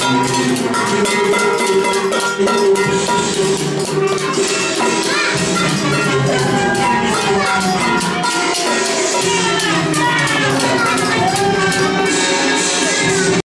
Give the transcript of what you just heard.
you.